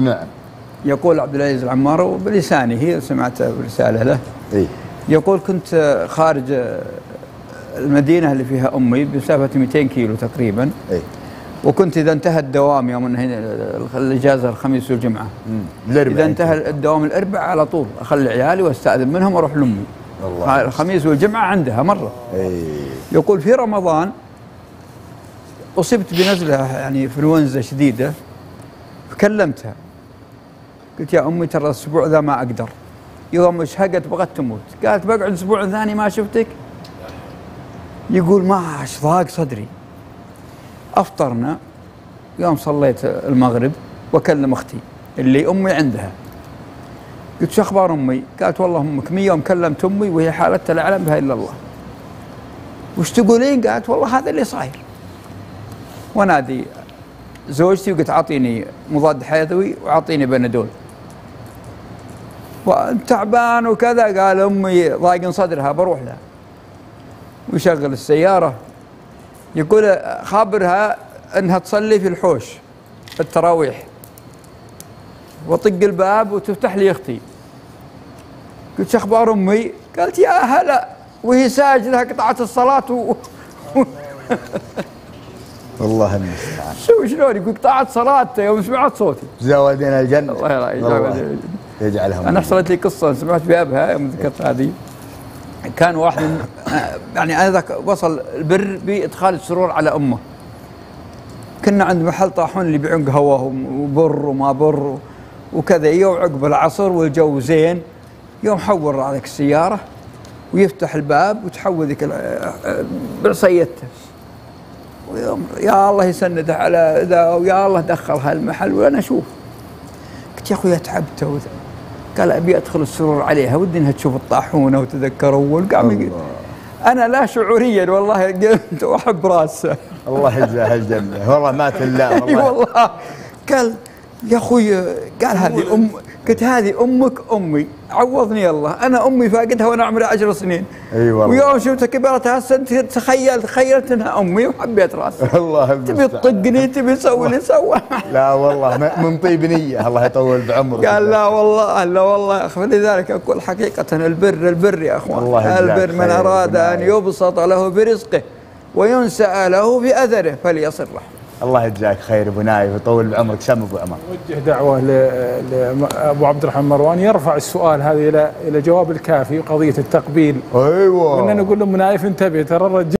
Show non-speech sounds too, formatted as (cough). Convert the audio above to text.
نعم. يقول عبد العزيز العمار وبلسانه سمعت برسالة له. اي يقول كنت خارج المدينة اللي فيها أمي بمسافة 200 كيلو تقريبا. اي وكنت إذا انتهى الدوام يوم إنه الإجازة الخميس والجمعة. الاربعاء إذا انتهى الدوام الأربعاء على طول أخلي عيالي وأستأذن منهم وأروح لأمي. الله. الخميس والجمعة عندها مرة. اي يقول في رمضان أصبت بنزلة يعني انفلونزا شديدة فكلمتها. قلت يا أمي ترى الأسبوع ذا ما أقدر. يوم شهقت بغت تموت. قالت بقعد أسبوع ثاني ما شفتك؟ يقول ما ضاق صدري. أفطرنا يوم صليت المغرب وأكلم أختي اللي أمي عندها. قلت شو أخبار أمي؟ قالت والله أمك مية يوم كلمت أمي وهي حالتها لا يعلم بها إلا الله. وش تقولين؟ قالت والله هذا اللي صاير. ونادي زوجتي وقلت اعطيني مضاد حيوي واعطيني بنادول. وأنت تعبان وكذا. قال أمي ضايق صدرها بروح لها ويشغل السيارة. يقول خابرها إنها تصلي في الحوش التراويح. واطق الباب وتفتح لي أختي. قلت شو أخبار أمي؟ قالت يا هلا وهي ساجدة قطعت الصلاة و... والله المستعان شو شلون؟ يقول قطعت صلاته يوم سمعت صوتي. زودنا الجنة. الله يلا يجعلهم أنا حصلت لي قصة سمعت بابها يوم ذكرت هذه. كان واحد من يعني أنا ذاك وصل البر بإدخال السرور على أمه. كنا عند محل طاحون اللي يبيعون قهوة وبر وما بر وكذا. يوم عقب العصر والجو زين. يوم حول هذيك السيارة ويفتح الباب وتحول ذيك بعصيته ويوم يا الله يسنده على ذا ويا الله دخل هالمحل وأنا أشوف. قلت يا أخوي تعبت. قال أبي أدخل السرور عليها ودي إنها تشوف الطاحونة وتذكر أول. قام أنا لا شعوريا والله قمت وأحب رأسه. الله يجزاه الجنة. والله ما تلا (laughs) إي والله. والله. قال يا أخوي قال هذه ام قلت هذه أمك أمي. عوضني الله. أنا أمي فاقدها وأنا عمري عشر سنين. أي والله. ويوم شفتها كبرت هسه تخيل تخيلت إنها أمي وحبيت راسها. (laughs) الله تبي تطقني تبي تسوي لي سوى لا والله من طيب نية. الله يطول بعمرك. قال لا والله لا والله فلذلك أقول حقيقة البر البر يا أخوان. الله البر من أراد أن. يبسط له برزقه وينسأ له في اثره فليصل رحمه. الله يجزاك خير أبو نايف ويطول بعمرك سم أبو عمر وجه دعوة ل- لابو عبد الرحمن مروان. يرفع السؤال هذا إلى إلى جواب الكافي قضية التقبيل. أيوه. واننا نقول له منايف انتبه ترى الرجال